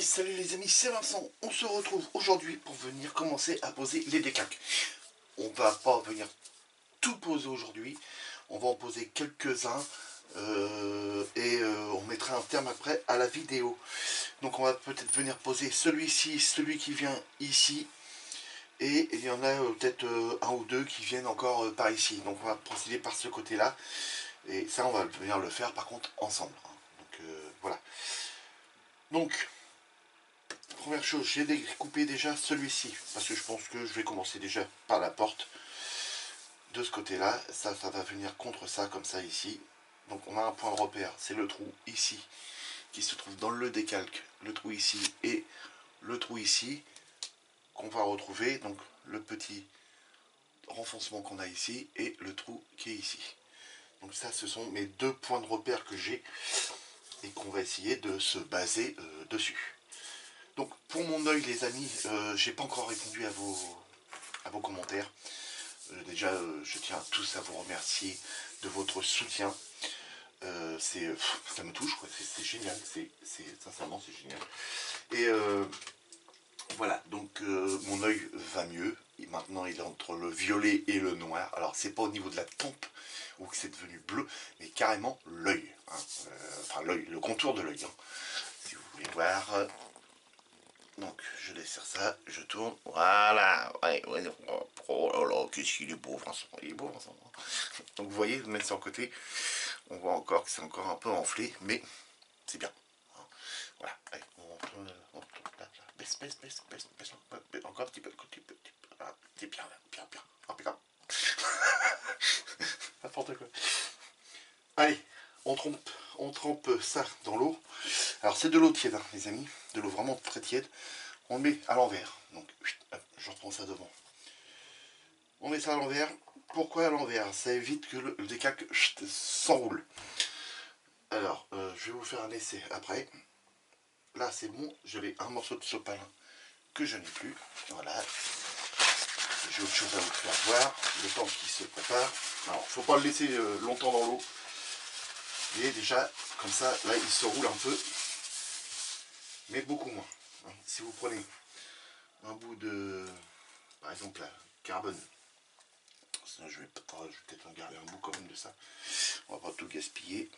Salut les amis, c'est Vincent. On se retrouve aujourd'hui pour venir commencer à poser les décalques. On va pas venir tout poser aujourd'hui. On va en poser quelques-uns. euh, et euh, on mettra un terme après à la vidéo. Donc on va peut-être venir poser celui-ci, celui qui vient ici. Et il y en a euh, peut-être un ou deux qui viennent encore par ici. Donc on va procéder par ce côté-là. Et ça, on va venir le faire par contre ensemble. Donc voilà. Donc, première chose, j'ai découpé déjà celui-ci. Parce que je pense que je vais commencer déjà par la porte. De ce côté-là, ça, ça va venir contre ça, comme ça ici. Donc on a un point de repère, c'est le trou ici, qui se trouve dans le décalque. Le trou ici et le trou ici, qu'on va retrouver. Donc le petit renfoncement qu'on a ici et le trou qui est ici. Donc ça, ce sont mes deux points de repère que j'ai et qu'on va essayer de se baser euh, dessus. Donc pour mon œil les amis, euh, j'ai pas encore répondu à vos, à vos commentaires. Euh, déjà euh, je tiens tous à vous remercier de votre soutien. Euh, ça me touche c'est génial, sincèrement c'est génial. Et voilà, donc mon œil va mieux. Et maintenant il est entre le violet et le noir. Alors c'est pas au niveau de la tempe ou que c'est devenu bleu, mais carrément l'œil. hein. Enfin l'œil, le contour de l'œil. hein. Si vous voulez voir. Donc je laisse ça, je tourne. Voilà. Ouais, ouais, oh, là là, qu'est-ce qu'il est beau Vincent. Il est beau hein. Donc vous voyez, mettre sur le côté, on voit encore que c'est encore un peu enflé, mais c'est bien. Voilà, allez, on tourne, on tourne, là, là. baisse, baisse, baisse, baisse, baisse, encore un petit peu, un petit peu, petit peu. Ah, c'est bien, là, bien, bien, impeccable. N'importe quoi. Allez, on trompe, on trempe ça dans l'eau. Alors c'est de l'eau tiède, hein, les amis, l'eau vraiment très tiède. On le met à l'envers. Donc, je reprends ça devant. On met ça à l'envers. Pourquoi à l'envers? Ça évite que le, chut, s'enroule. Alors, euh, je vais vous faire un essai après. Là, c'est bon. J'avais un morceau de sopalin que je n'ai plus. Voilà. J'ai autre chose à vous faire voir. Le temps qui se prépare. Alors, faut pas le laisser euh, longtemps dans l'eau. Et déjà, comme ça, là, il se roule un peu. Mais beaucoup moins. hein. Si vous prenez un bout de, par exemple, là, carbone. Sinon, je vais peut- je vais peut-être en garder un bout quand même de ça. On va pas tout gaspiller.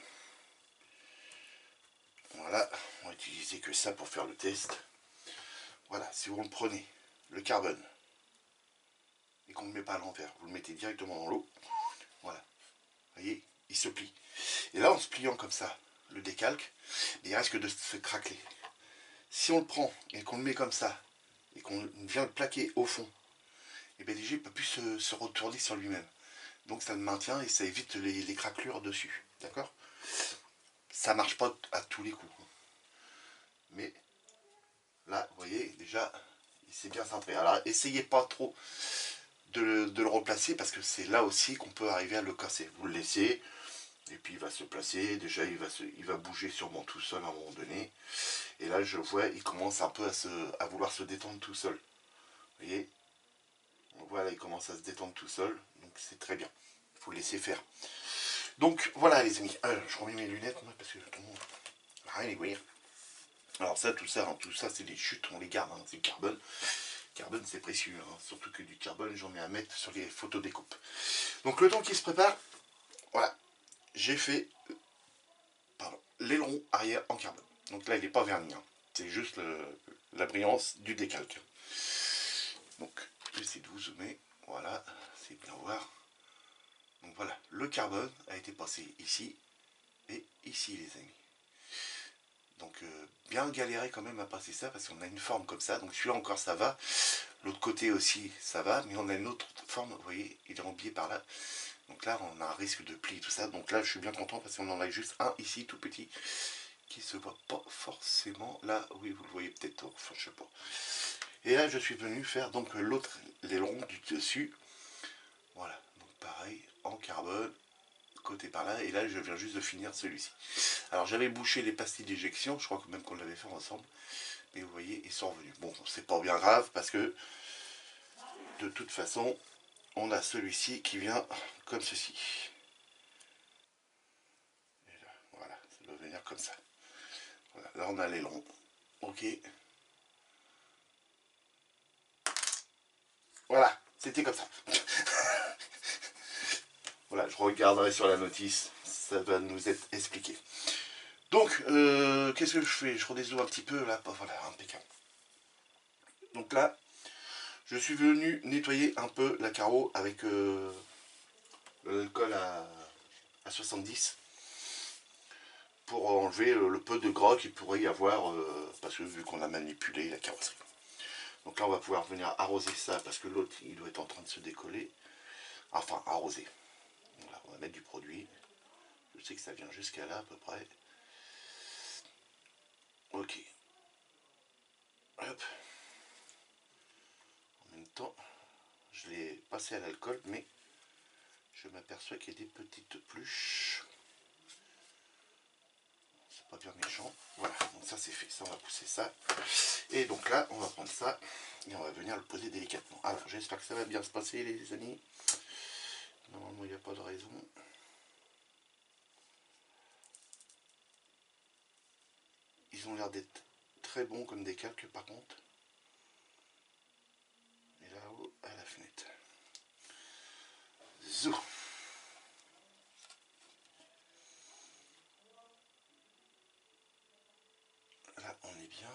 Voilà, on va utiliser que ça pour faire le test. Voilà, si vous le prenez, le carbone, et qu'on ne le met pas à l'envers, vous le mettez directement dans l'eau. Voilà, vous voyez, il se plie. Et là, en se pliant comme ça, le décalque, il risque de se craquer. Si on le prend et qu'on le met comme ça, et qu'on vient le plaquer au fond, et bien déjà il ne peut plus se, retourner sur lui-même. Donc ça le maintient et ça évite les, craquelures dessus. D'accord? Ça marche pas à tous les coups. Mais là, vous voyez, déjà, il s'est bien centré. Alors essayez pas trop de, le- replacer parce que c'est là aussi qu'on peut arriver à le casser. Vous le laissez, et puis il va se placer. Déjà, il va, il va bouger sûrement tout seul à un moment donné. Et là, je vois, il commence un peu à, se, à vouloir se détendre tout seul. Vous voyez? Voilà, il commence à se détendre tout seul. Donc c'est très bien. Il faut le laisser faire. Donc voilà les amis. Euh, je remets mes lunettes parce que tout le monde va rien les voir. Alors ça, tout ça, hein, tout ça, c'est des chutes, on les garde, hein, c'est du carbone. Carbone, c'est précieux, hein, surtout que du carbone, j'en ai à mettre sur les photos découpes. Donc le temps qui se prépare, voilà, j'ai fait euh, l'aileron arrière en carbone. Donc là, il n'est pas verni, hein. c'est juste la brillance du décalque. Donc, de vous zoomer, voilà, c'est bien voir. Donc voilà, le carbone a été passé ici et ici, les amis. Donc euh, bien galérer quand même à passer ça parce qu'on a une forme comme ça. Donc celui-là encore ça va. L'autre côté aussi ça va. Mais on a une autre forme. Vous voyez, il est embié par là. Donc là on a un risque de pli tout ça. Donc là je suis bien content parce qu'on en a juste un ici tout petit qui se voit pas forcément. Là oui vous le voyez peut-être. Enfin je sais pas. Et là je suis venu faire donc l'autre l'aileron du dessus. Voilà. Donc pareil en carbone côté par là et là je viens juste de finir celui-ci alors j'avais bouché les pastilles d'éjection je crois que même qu'on l'avait fait ensemble mais vous voyez ils sont revenus bon c'est pas bien grave parce que de toute façon on a celui-ci qui vient comme ceci. voilà, ça doit venir comme ça. Là on a l'aileron. Ok. Voilà, c'était comme ça. voilà, je regarderai sur la notice, ça va nous être expliqué. Donc, euh, qu'est-ce que je fais? Je redézoome un petit peu là, voilà, impeccable. Donc là, je suis venu nettoyer un peu la carreau avec euh, l'alcool à, 70 pour enlever le, peu de gras qu'il pourrait y avoir euh, parce que vu qu'on a manipulé la carrosserie. Donc là on va pouvoir venir arroser ça parce que l'autre il doit être en train de se décoller. Enfin arroser. on va mettre du produit. Je sais que ça vient jusqu'à là à peu près. Ok. Hop je l'ai passé à l'alcool, mais je m'aperçois qu'il y a des petites pluches. Pas bien méchant. Voilà, donc ça c'est fait, ça on va pousser ça. Et donc là, on va prendre ça et on va venir le poser délicatement. Alors, j'espère que ça va bien se passer les amis. Normalement, il n'y a pas de raison. Ils ont l'air d'être très bons comme des calques par contre. à la fenêtre. Zou. Là, on est bien.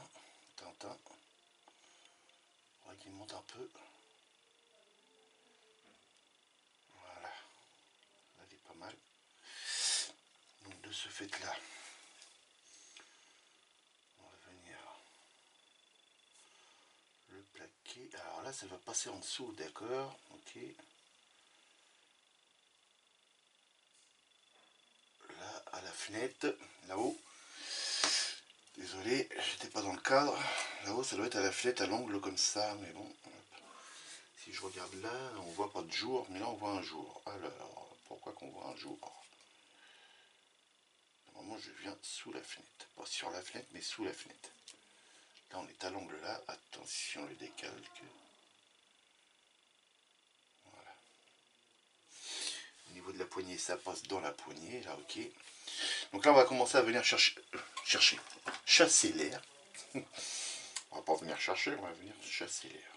Qu'il monte un peu. Voilà. Là, il est pas mal. Donc, de ce fait-là, Alors là, ça va passer en dessous, d'accord? Ok. Là, à la fenêtre, là-haut. Désolé, j'étais pas dans le cadre. Là-haut, ça doit être à la fenêtre, à l'angle comme ça, mais bon. Si je regarde là, on voit pas de jour, mais là on voit un jour. Alors, pourquoi qu'on voit un jour? Normalement, je viens sous la fenêtre. Pas sur la fenêtre, mais sous la fenêtre on est à l'angle là. Attention le décalque. Voilà. Au niveau de la poignée, ça passe dans la poignée. Là, ok. Donc là, on va commencer à venir chercher, chasser l'air. on va pas venir chercher, on va venir chasser l'air.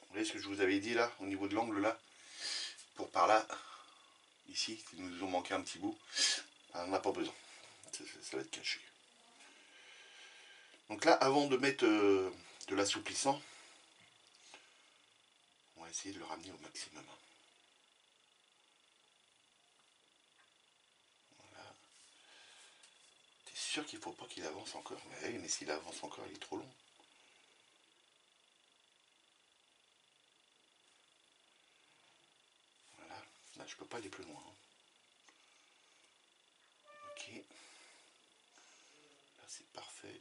Vous voyez ce que je vous avais dit là, au niveau de l'angle là? Pour par là, ici, qui nous ont manqué un petit bout. on n'a pas besoin ça va être caché. Donc là, avant de mettre euh, de l'assouplissant, on va essayer de le ramener au maximum. Voilà. T'es sûr qu'il faut pas qu'il avance encore Mais, s'il avance encore, il est trop long. Voilà. Là, je peux pas aller plus loin. Hein. Ok c'est parfait.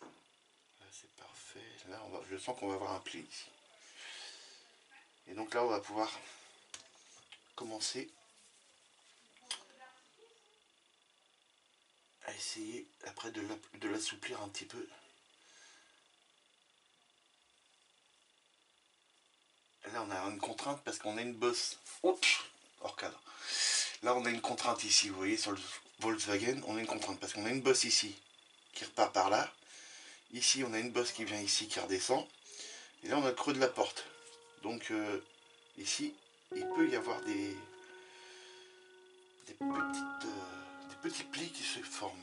Là c'est parfait. Là on va, je sens qu'on va avoir un pli ici. Et donc là on va pouvoir commencer à après de l'assouplir un petit peu. Là on a une contrainte parce qu'on a une bosse. hors cadre. Là on a une contrainte ici, vous voyez, sur le Volkswagen, on a une contrainte parce qu'on a une bosse ici qui repart par là. Ici, on a une bosse qui vient ici, qui redescend. Et là, on a le creux de la porte. Donc, euh, ici, il peut y avoir des, des, petites, euh, des petits plis qui se forment.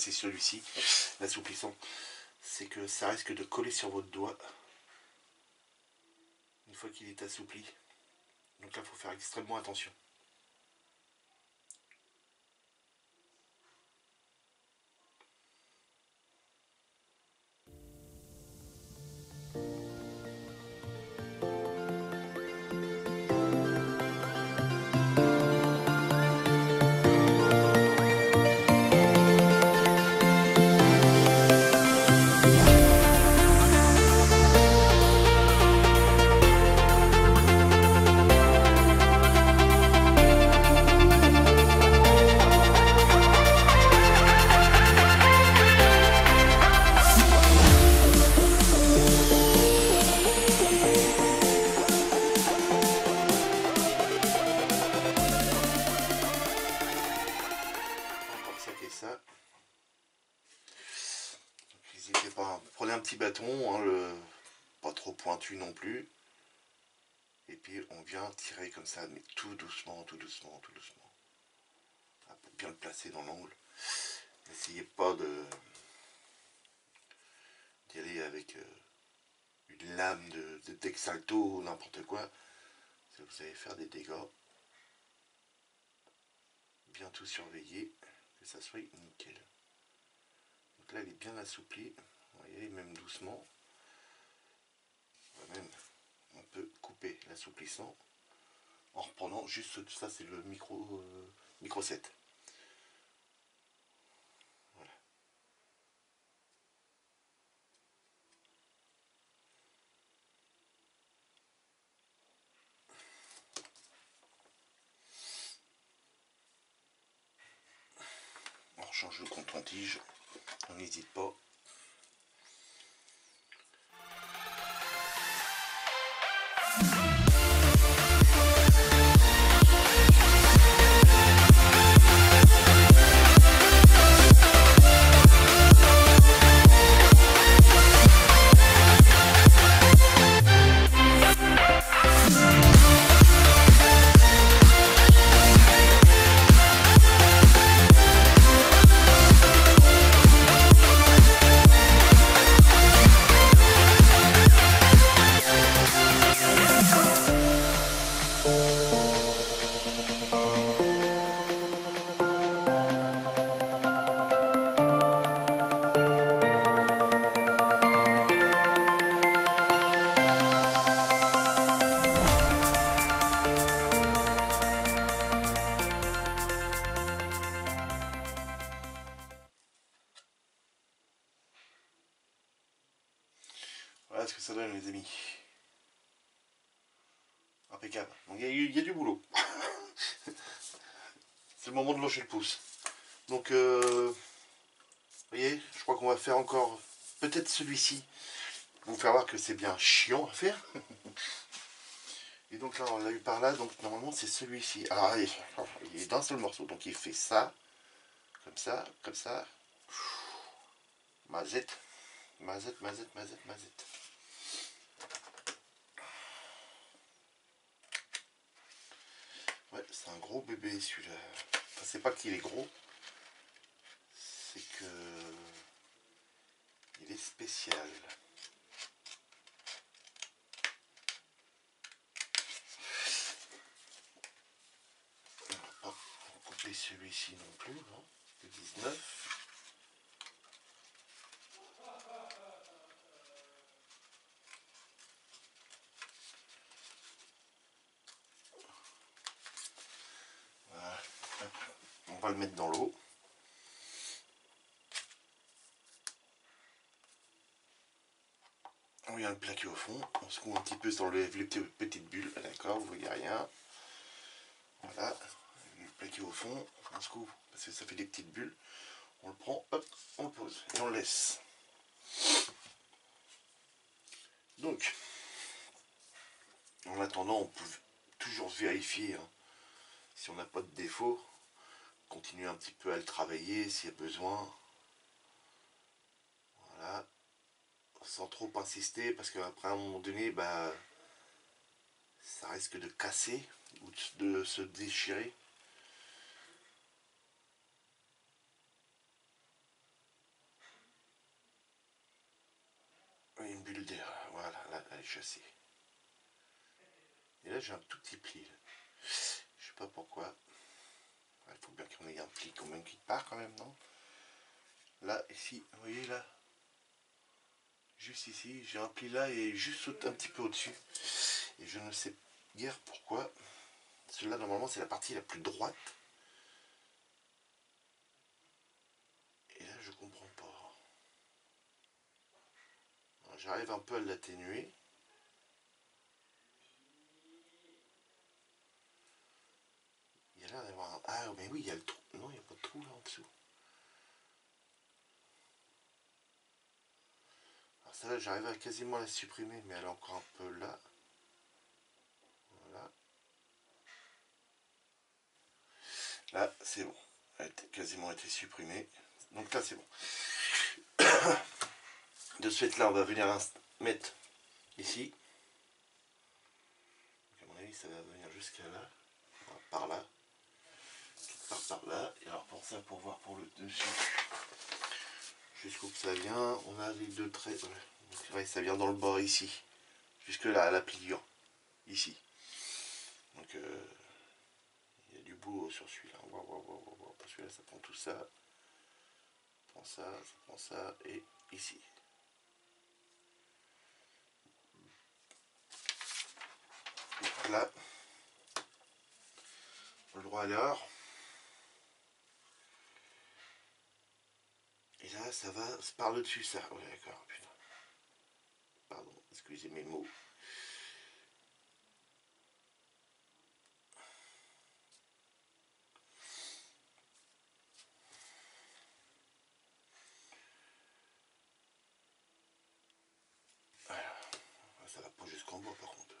c'est celui-ci, l'assouplissant. C'est que ça risque de coller sur votre doigt une fois qu'il est assoupli. Donc là, il faut faire extrêmement attention. Pointu non plus. Et puis on vient tirer comme ça, mais tout doucement, tout doucement, tout doucement. Ah, pour bien le placer dans l'angle. N'essayez pas de d'y aller avec euh, une lame de, de Texalto ou n'importe quoi. Vous allez faire des dégâts. Bien tout surveiller, que ça soit nickel. Donc là, il est bien assoupli voyez, même doucement. On peut couper l'assouplissant en reprenant juste ça, c'est le micro, euh, micro 7. Donc, euh, vous voyez, je crois qu'on va faire encore peut-être celui-ci. Vous faire voir que c'est bien chiant à faire. Et donc là, on l'a eu par là, donc normalement c'est celui-ci. Alors, il est d'un seul morceau, donc il fait ça, comme ça, comme ça. Mazette, mazette, mazette, mazette, mazette. c'est un gros bébé celui-là. Enfin, c'est pas qu'il est gros, c'est que il est spécial. On va pas couper celui-ci non plus, hein, le 19. le mettre dans l'eau. Le plaquer au fond. On secoue un petit peu sans les petites bulles. D'accord, vous voyez rien. Voilà. Le plaquer au fond. On secoue parce que ça fait des petites bulles. On le prend, hop, on le pose et on le laisse. Donc, en attendant, on peut toujours vérifier hein, si on n'a pas de défaut continuer un petit peu à le travailler s'il y a besoin. Voilà. Sans trop insister parce qu'après à un moment donné, bah, ça risque de casser. ou de se déchirer. Une bulle d'air, voilà, là, elle est chassée. Et là, j'ai un tout petit pli. Je sais pas pourquoi. Il faut bien qu'on ait un pli quand même qui part quand même, non? Là, ici, vous voyez là Juste ici, j'ai un pli là et juste un petit peu au-dessus. Et je ne sais guère pourquoi. Celui-là, normalement, c'est la partie la plus droite. Et là, je comprends pas. J'arrive un peu à l'atténuer. Il y a l'air d'avoir un... Ah, mais oui, il y a le trou. Non, il n'y a pas de trou là en dessous. Là, j'arrive à quasiment la supprimer, mais elle est encore un peu là. Voilà. Là, c'est bon. Elle a quasiment été supprimée. Donc là, c'est bon. De ce fait, là, on va venir mettre ici. à mon avis, ça va venir jusqu'à là. Par là. Par là. Et alors, pour ça, pour voir pour le dessus, jusqu'où ça vient, on a les deux traits. Ça vient dans le bord ici. Jusque là, à la pliure. Ici. Donc, euh, il y a du bout sur celui-là. Parce que là, ça prend tout ça. Ça prend ça, ça prend ça. Et ici. là, le droit à l'heure. Là, ça va par le dessus, ça. Ouais, d'accord, putain. Pardon, excusez mes mots. Ça va pas jusqu'en bas par contre.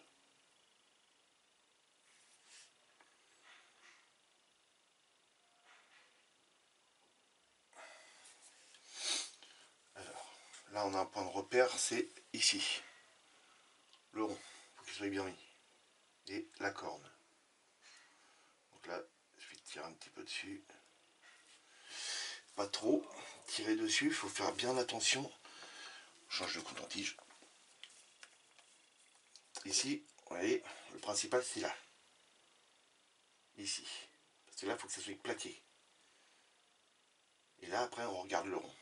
Là, on a un point de repère, c'est ici. Le rond, qu'il soit bien mis. Et la corne. Donc là, je vais tirer un petit peu dessus. Pas trop. Tirer dessus, il faut faire bien attention. change de coton-tige. Ici, vous voyez, le principal c'est là. Ici. Parce que là, il faut que ça soit plaqué. Et là, après, on regarde le rond.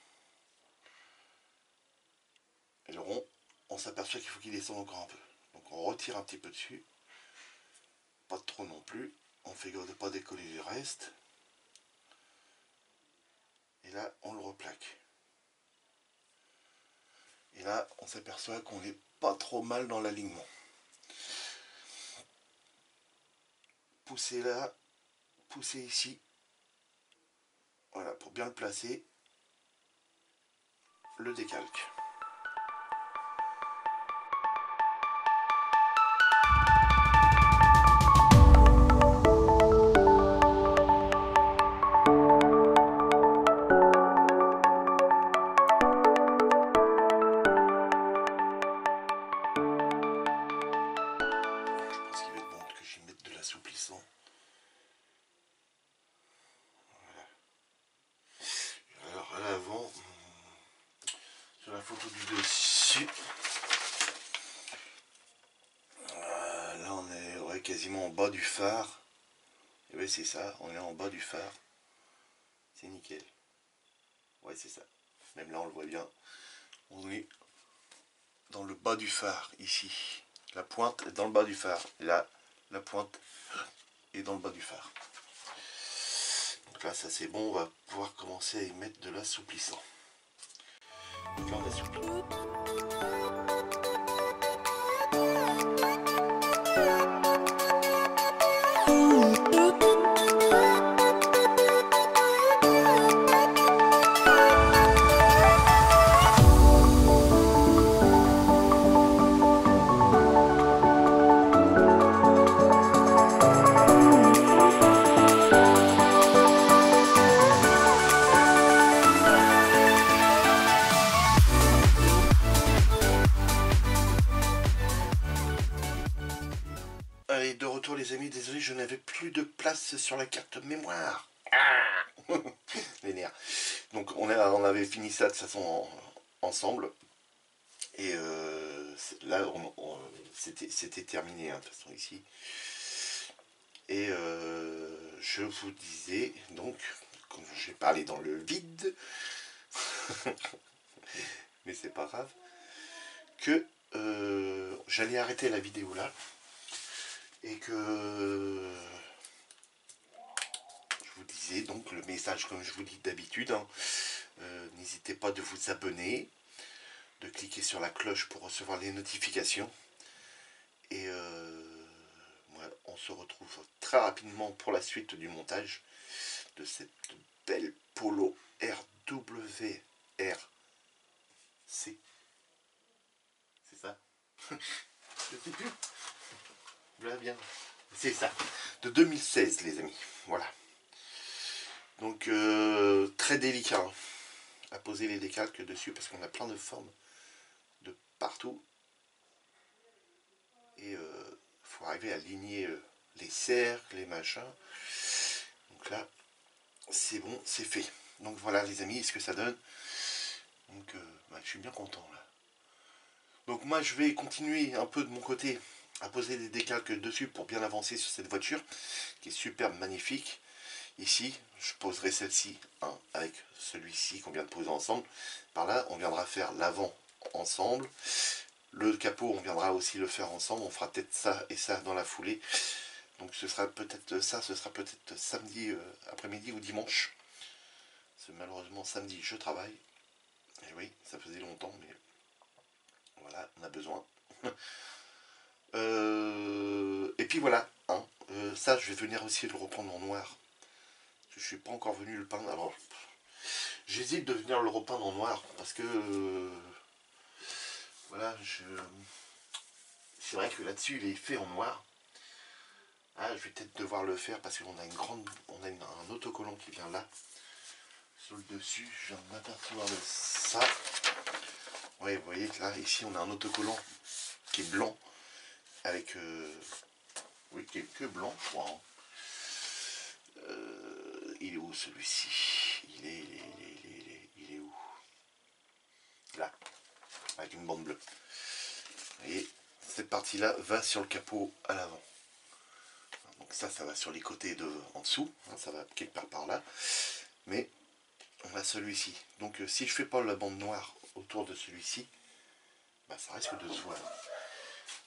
Et le rond, on s'aperçoit qu'il faut qu'il descende encore un peu. Donc on retire un petit peu dessus. Pas trop non plus. On fait gaffe de pas décoller le reste. Et là, on le replaque. Et là, on s'aperçoit qu'on n'est pas trop mal dans l'alignement. Poussez là, poussez ici. Voilà, pour bien le placer. Le décalque. C'est ça, on est en bas du phare. C'est nickel. Ouais, c'est ça. Même là, on le voit bien. On est dans le bas du phare, ici. La pointe est dans le bas du phare. là, la pointe est dans le bas du phare. Donc là, ça c'est bon. On va pouvoir commencer à y mettre de l'assouplissant. Donc sur la carte mémoire. Ah Les nerfs. Donc on, a, on avait fini ça de toute façon ensemble. Et euh, là, c'était terminé, hein, de toute façon, ici. Et euh, je vous disais, donc, comme j'ai parlé dans le vide, mais c'est pas grave, que euh, j'allais arrêter la vidéo là, et que donc le message comme je vous dis d'habitude, hein, n'hésitez pas de vous abonner, de cliquer sur la cloche pour recevoir les notifications. Et euh, on se retrouve très rapidement pour la suite du montage de cette belle Polo RWRC. C'est ça? Je sais plus. Voilà bien. C'est ça. De 2016, les amis. Voilà. Donc, euh, très délicat hein, à poser les décalques dessus parce qu'on a plein de formes partout. Et il euh, faut arriver à aligner euh, les cercles, les machins. Donc là, c'est bon, c'est fait. Donc voilà les amis, ce que ça donne. Donc bah, je suis bien content là. Donc moi je vais continuer un peu de mon côté à poser des décalques dessus pour bien avancer sur cette voiture qui est superbe, magnifique. Ici, je poserai celle-ci hein, avec celui-ci qu'on vient de poser ensemble. Par là, on viendra faire l'avant ensemble. Le capot, on viendra aussi le faire ensemble. On fera peut-être ça et ça dans la foulée. Donc ce sera peut-être ça, ce sera peut-être samedi euh, après-midi ou dimanche. malheureusement samedi je travaille. Et oui, ça faisait longtemps, mais voilà, on a besoin. Euh, et puis voilà, hein, euh, ça je vais venir aussi le reprendre en noir. Je suis pas encore venu le peindre. Alors j'hésite de venir le repeindre en noir parce que voilà, je... c'est vrai que là-dessus, il est fait en noir. Ah, je vais peut-être devoir le faire parce qu'on a une grande, on a un autocollant qui vient là, sur le dessus. Je viens de m'apercevoir de ça. Oui, vous voyez là, ici, on a un autocollant qui est blanc, avec, euh, oui, qui est que blanc, je crois. Hein. Euh, il est où celui-ci? Il est, où? Là avec une bande bleue. Et cette partie-là va sur le capot à l'avant. Donc ça, ça va sur les côtés de en dessous, hein, ça va quelque part par là. Mais on a celui-ci. Donc euh, si je fais pas la bande noire autour de celui-ci, bah, ça risque de se voir.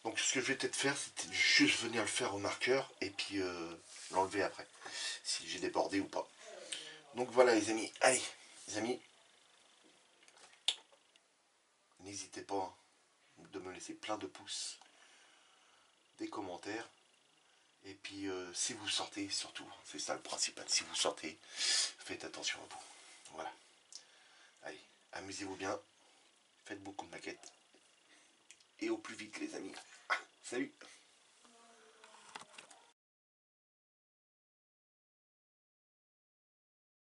Donc ce que je vais peut-être faire, c'est juste venir le faire au marqueur et puis euh, l'enlever après, si j'ai débordé ou pas. Donc voilà les amis, allez les amis, N'hésitez pas de me laisser plein de pouces, des commentaires. Et puis euh, si vous sortez, surtout, c'est ça le principal, si vous sortez, faites attention à vous. Voilà. Allez, amusez-vous bien, faites beaucoup de maquettes. Et au plus vite les amis. salut